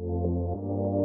うん。